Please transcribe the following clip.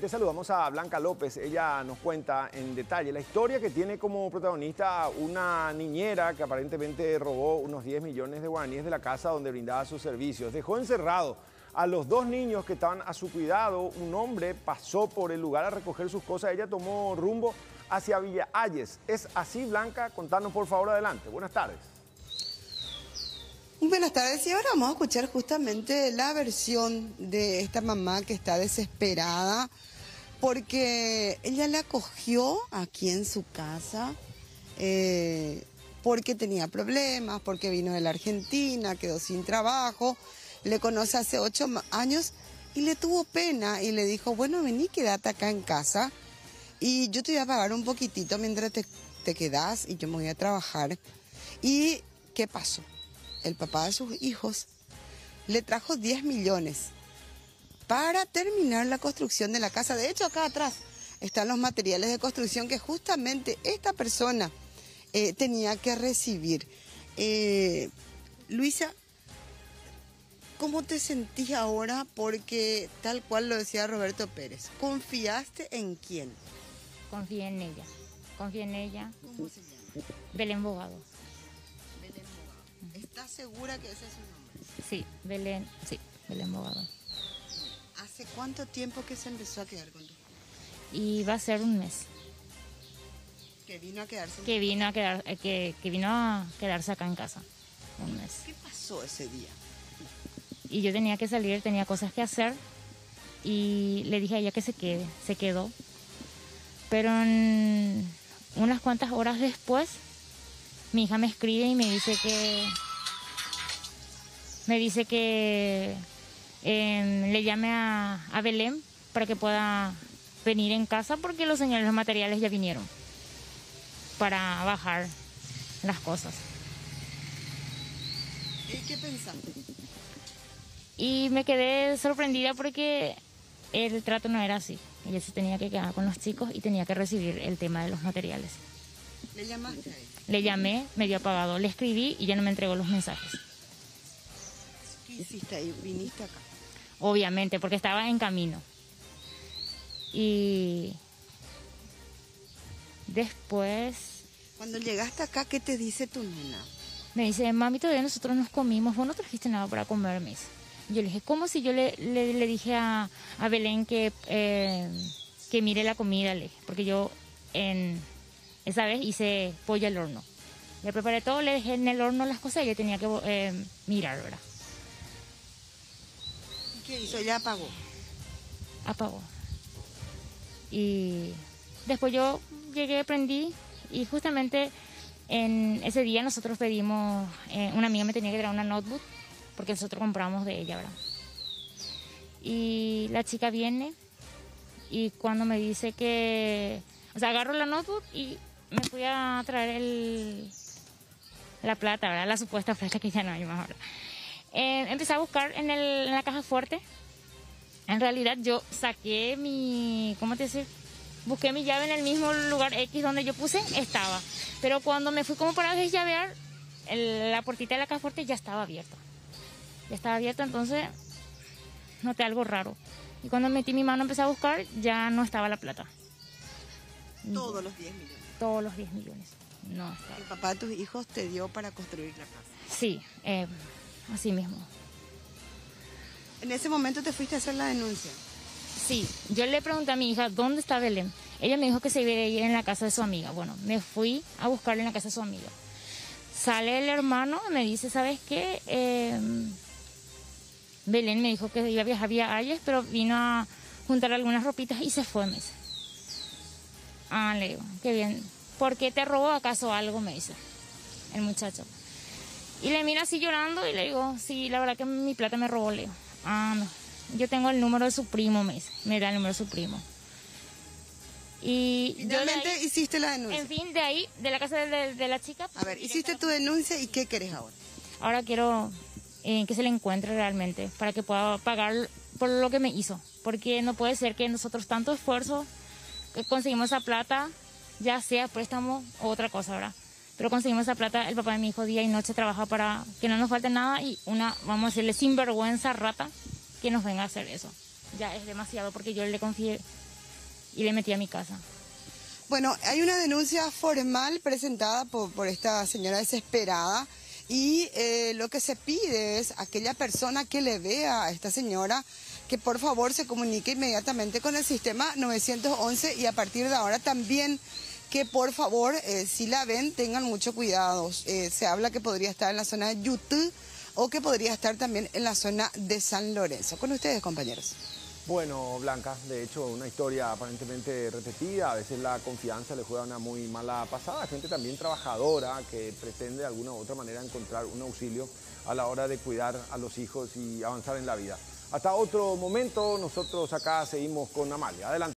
Te saludamos a Blanca López. Ella nos cuenta en detalle la historia que tiene como protagonista una niñera que aparentemente robó unos 10 millones de guaraníes de la casa donde brindaba sus servicios. Dejó encerrado a los dos niños que estaban a su cuidado. Un hombre pasó por el lugar a recoger sus cosas. Ella tomó rumbo hacia Villa Ayes. ¿Es así, Blanca? Contanos por favor adelante. Buenas tardes. Buenas tardes y ahora vamos a escuchar justamente la versión de esta mamá que está desesperada porque ella la acogió aquí en su casa eh, porque tenía problemas, porque vino de la Argentina, quedó sin trabajo, le conoce hace ocho años y le tuvo pena y le dijo, bueno, vení, quédate acá en casa y yo te voy a pagar un poquitito mientras te, te quedas y yo me voy a trabajar. ¿Y qué pasó? El papá de sus hijos le trajo 10 millones para terminar la construcción de la casa. De hecho, acá atrás están los materiales de construcción que justamente esta persona eh, tenía que recibir. Eh, Luisa, ¿cómo te sentís ahora? Porque tal cual lo decía Roberto Pérez, ¿confiaste en quién? Confié en ella, confié en ella. ¿Cómo se llama? Belén Bogado. Belén Bogado. ¿Estás segura que ese es su nombre? Sí, Belén, sí, Belén Bogado. ¿Hace cuánto tiempo que se empezó a quedar con tu Y va a ser un mes Que vino a quedarse. que vino a quedar, eh, que, que vino a quedarse acá en casa. Un mes. ¿Qué pasó ese día? Y yo tenía que salir, tenía cosas que hacer y le dije a ella que se quede, se quedó. Pero en unas cuantas horas después, mi hija me escribe y me dice que me dice que eh, le llame a, a Belén para que pueda venir en casa porque los señores los materiales ya vinieron para bajar las cosas. ¿Y qué pensaste? Y me quedé sorprendida porque el trato no era así. Ella se tenía que quedar con los chicos y tenía que recibir el tema de los materiales. ¿Le llamaste a él? Le llamé, me dio apagado, le escribí y ya no me entregó los mensajes. ¿Qué hiciste ahí? ¿Viniste acá? Obviamente, porque estaba en camino. Y después Cuando llegaste acá, ¿qué te dice tu nena? me dice, mami, todavía nosotros nos comimos, vos no trajiste nada para comer, me dice. Yo le dije, ¿cómo si yo le, le, le dije a, a Belén que, eh, que mire la comida? Le dije, porque yo en, esa vez hice pollo al horno. Le preparé todo, le dejé en el horno las cosas y ella tenía que eh, mirar, ¿verdad? ¿Y qué hizo? Ella apagó. apagó. Y después yo llegué, prendí y justamente en ese día nosotros pedimos, eh, una amiga me tenía que traer una notebook porque nosotros compramos de ella, ¿verdad? Y la chica viene y cuando me dice que, o sea, agarro la notebook y me fui a traer el, la plata, ¿verdad? La supuesta plata que ya no hay más ahora. Eh, empecé a buscar en, el, en la caja fuerte en realidad yo saqué mi, ¿cómo te decir? Busqué mi llave en el mismo lugar X donde yo puse, estaba. Pero cuando me fui como para desllavear, el- la puertita de la caja fuerte ya estaba abierta. Ya estaba abierta, entonces noté algo raro. Y cuando metí mi mano empecé a buscar, ya no estaba la plata. Todos los 10 millones. Todos los 10 millones. No estaba. El papá de tus hijos te dio para construir la casa. Sí, eh, así mismo. En ese momento te fuiste a hacer la denuncia. Sí, yo le pregunté a mi hija, ¿dónde está Belén? Ella me dijo que se iba a ir en la casa de su amiga. Bueno, me fui a buscarla en la casa de su amiga. Sale el hermano y me dice, ¿sabes qué? Eh, Belén me dijo que iba a viajar vía Ayes, pero vino a juntar algunas ropitas y se fue, me dice. Ah, le digo, qué bien. ¿Por qué te robó acaso algo? Me dice el muchacho. Y le miro así llorando y le digo, sí, la verdad que mi plata me robó, le digo. Ah, no. Yo tengo el número de su primo, me dice. Me da el número de su primo. Y Finalmente ahí- hiciste la denuncia. en fin, de ahí, de la casa de, de- de la chica. A ver, hiciste tu denuncia y ¿qué querés ahora? Ahora quiero eh, que se le encuentre realmente para que pueda pagar por lo que me hizo. Porque no puede ser que nosotros tanto esfuerzo que conseguimos esa plata, ya sea préstamo o otra cosa, ¿verdad? Pero conseguimos esa plata, el papá de mi hijo día y noche trabaja para que no nos falte nada y una, vamos a decirle, sinvergüenza rata que nos venga a hacer eso. Ya es demasiado porque yo le confié y le metí a mi casa. Bueno, hay una denuncia formal presentada por, por esta señora desesperada y eh, lo que se pide es a aquella persona que le vea a esta señora que por favor se comunique inmediatamente con el sistema 911 y a partir de ahora también que por favor, eh, si la ven, tengan mucho cuidado. Eh, se habla que podría estar en la zona de YouTube o que podría estar también en la zona de San Lorenzo. Con ustedes, compañeros. Bueno, Blanca, de hecho, una historia aparentemente repetida, a veces la confianza le juega una muy mala pasada, gente también trabajadora que pretende de alguna u otra manera encontrar un auxilio a la hora de cuidar a los hijos y avanzar en la vida. Hasta otro momento, nosotros acá seguimos con Amalia. Adelante.